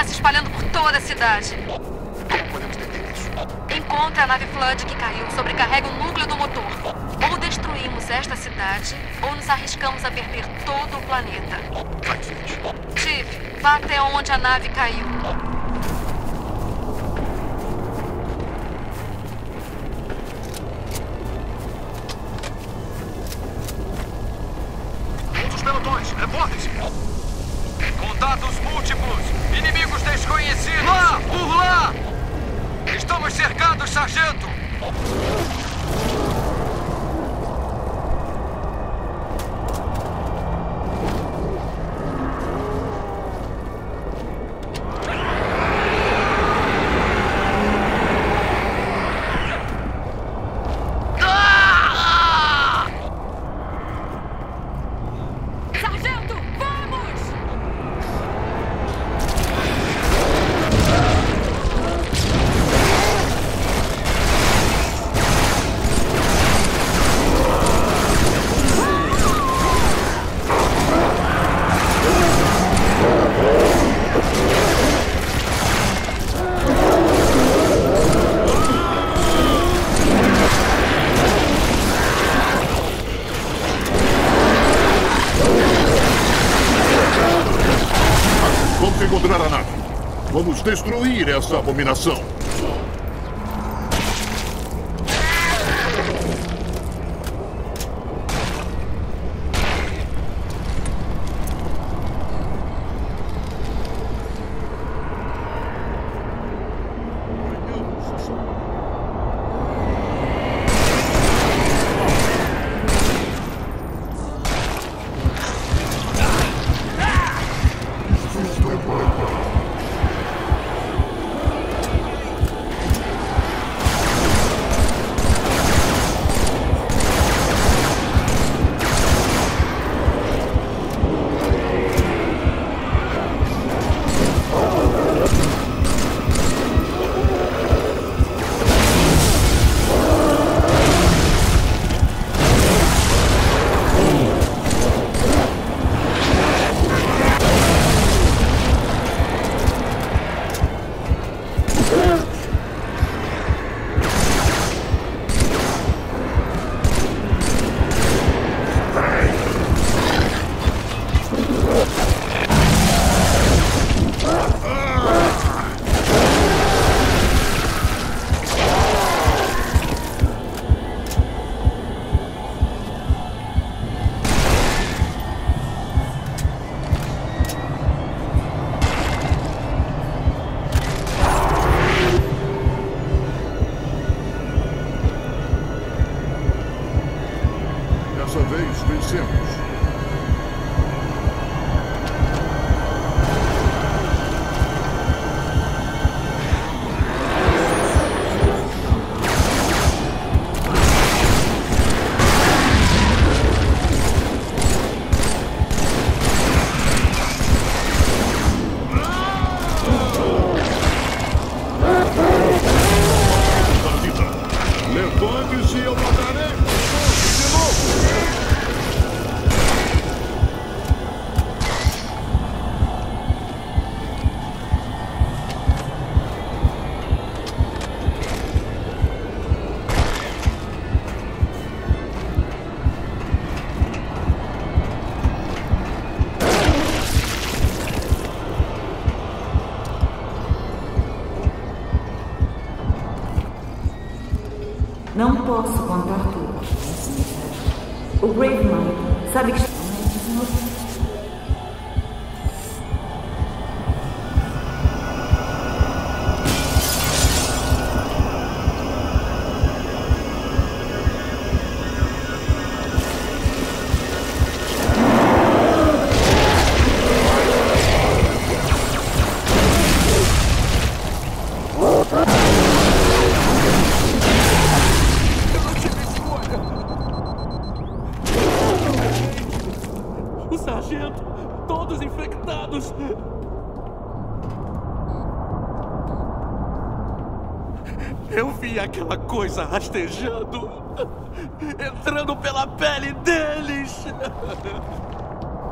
está se espalhando por toda a cidade. Como podemos deter isso? Encontre a nave Flood que caiu, sobrecarrega o núcleo do motor. Ou destruímos esta cidade, ou nos arriscamos a perder todo o planeta. Vai vá até onde a nave caiu. Outros pelotões, reportem-se. Contatos múltiplos. Inimigos desconhecidos. Lá! Por lá! Estamos cercados, sargento! Essa abominação. Não posso contar tudo. O Gravemind sabe que. O sargento! Todos infectados! Eu vi aquela coisa rastejando, entrando pela pele deles.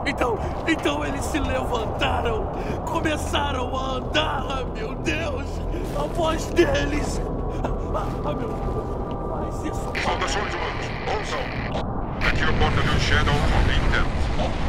Então, então eles se levantaram, começaram a andar, ah, meu Deus! A voz deles! Ah, meu Deus! Faz isso! Saudações, humanos. Ouçam. Aqui é a porta do Shadow Intent.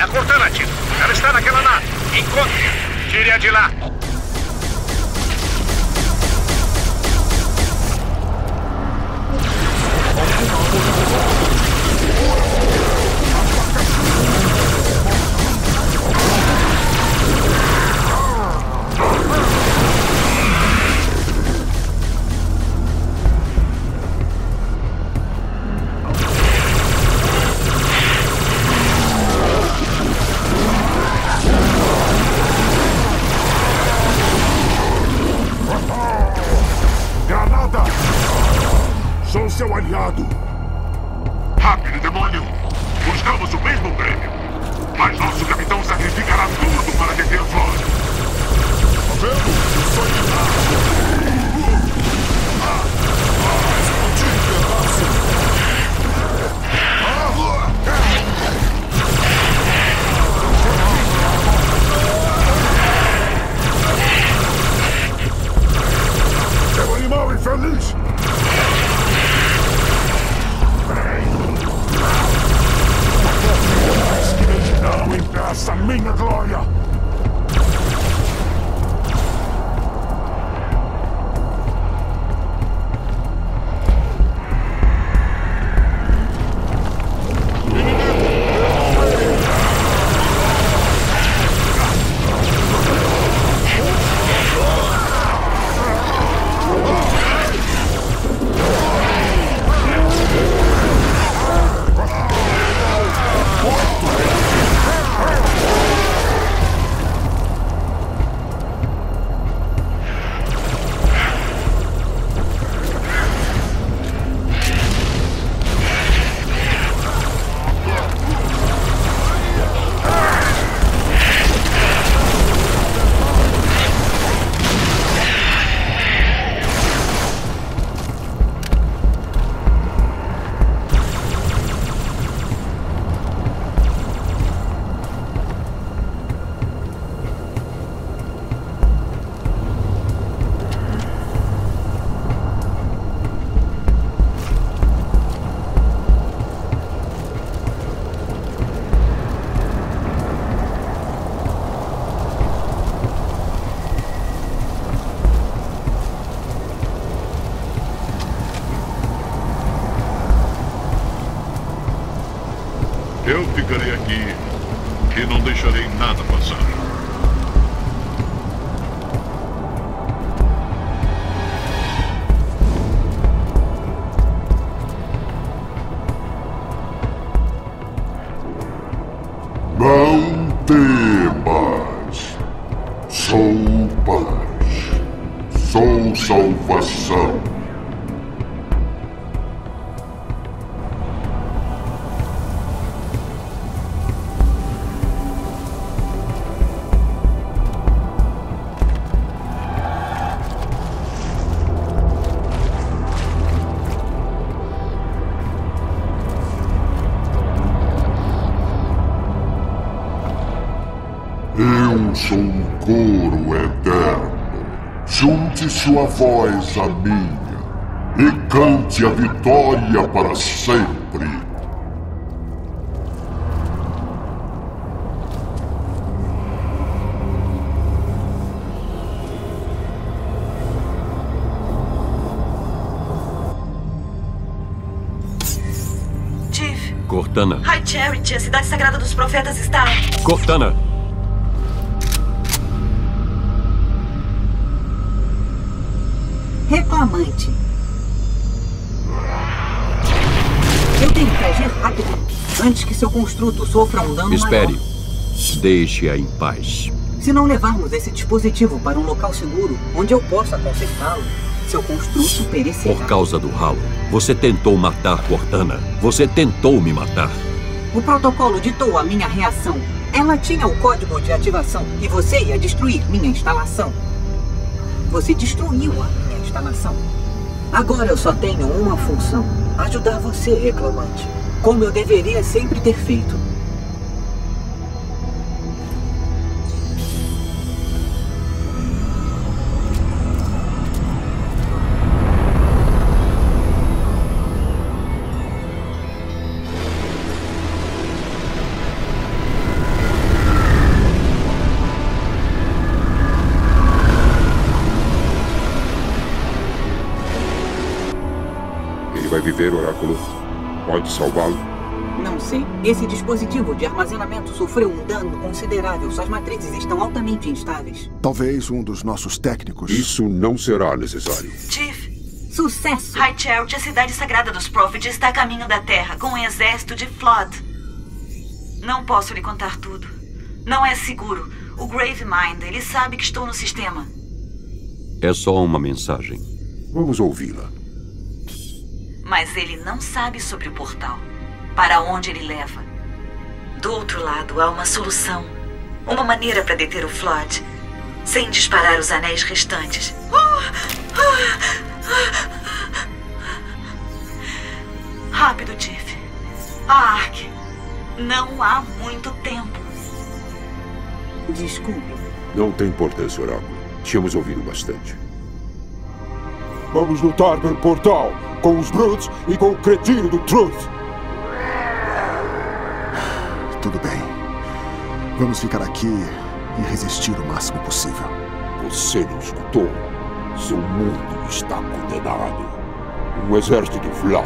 É a Cortana. Ela está naquela nave. Encontre-a. Tire-a de lá. Seu aliado. Rápido, demônio! Buscamos o mesmo prêmio. Mas nosso capitão sacrificará tudo para deter Flora. Tá vendo? Eu sou de Seu animal infeliz! Não temas. Sou paz. Sou salvação. Junte sua voz à minha e cante a vitória para sempre. Chief, Cortana. High Charity, a cidade sagrada dos profetas está. Cortana. Reclamante. Eu tenho que agir rápido, antes que seu construto sofra um dano Espere. Deixe-a em paz. Se não levarmos esse dispositivo para um local seguro, onde eu possa consertá-lo, seu construto perecerá. Por causa do ralo, você tentou matar Cortana. Você tentou me matar. O protocolo ditou a minha reação. Ela tinha o código de ativação e você ia destruir minha instalação. Você destruiu instalação. Agora eu só tenho uma função: ajudar você, reclamante. Como eu deveria sempre ter feito. Sobreviver, Oráculo? Pode salvá-lo? Não sei. Esse dispositivo de armazenamento sofreu um dano considerável. Suas matrizes estão altamente instáveis. Talvez um dos nossos técnicos. Isso não será necessário. Chief. Sucesso! High Chariot, a cidade sagrada dos Prophets, está a caminho da Terra com um exército de Flood. Não posso lhe contar tudo. Não é seguro. O Gravemind, ele sabe que estou no sistema. É só uma mensagem. Vamos ouvi-la. Mas ele não sabe sobre o portal. Para onde ele leva. Do outro lado, há uma solução. Uma maneira para deter o Flood. Sem disparar os anéis restantes. Rápido, Tiff. A Ark. Não há muito tempo. Desculpe. Não tem importância, Oráculo. Tínhamos ouvido bastante. Vamos lutar pelo portal com os Brutes e com o cretino do Truth. Tudo bem. Vamos ficar aqui e resistir o máximo possível. Você não escutou? Seu mundo está condenado. Um exército de Vlad,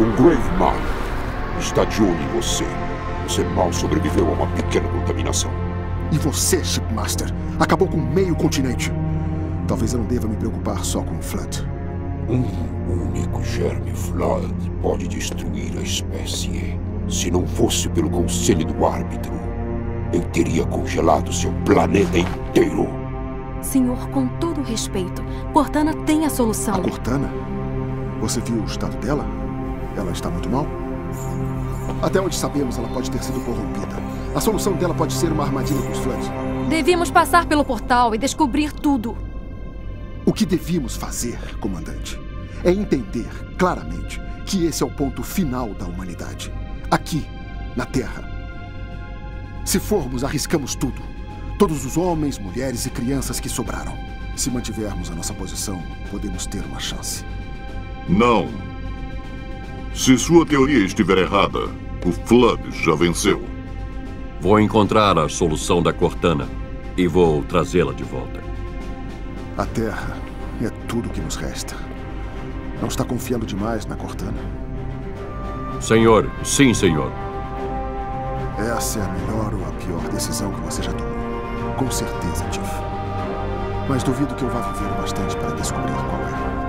um Gravemind, está de olho em você. Você mal sobreviveu a uma pequena contaminação. E você, Shipmaster, acabou com meio continente. Talvez eu não deva me preocupar só com o Flood. Um único germe Flood pode destruir a espécie. Se não fosse pelo conselho do árbitro, eu teria congelado seu planeta inteiro. Senhor, com todo respeito, Cortana tem a solução. A Cortana? Você viu o estado dela? Ela está muito mal? Até onde sabemos, ela pode ter sido corrompida. A solução dela pode ser uma armadilha para os Floods. Devíamos passar pelo portal e descobrir tudo. O que devíamos fazer, comandante, é entender claramente que esse é o ponto final da humanidade. Aqui, na Terra. Se formos, arriscamos tudo. Todos os homens, mulheres e crianças que sobraram. Se mantivermos a nossa posição, podemos ter uma chance. Não. Se sua teoria estiver errada, o Flood já venceu. Vou encontrar a solução da Cortana e vou trazê-la de volta. A Terra é tudo que nos resta. Não está confiando demais na Cortana? Senhor, sim, senhor. Essa é a melhor ou a pior decisão que você já tomou. Com certeza, Tiff. Mas duvido que eu vá viver o bastante para descobrir qual é.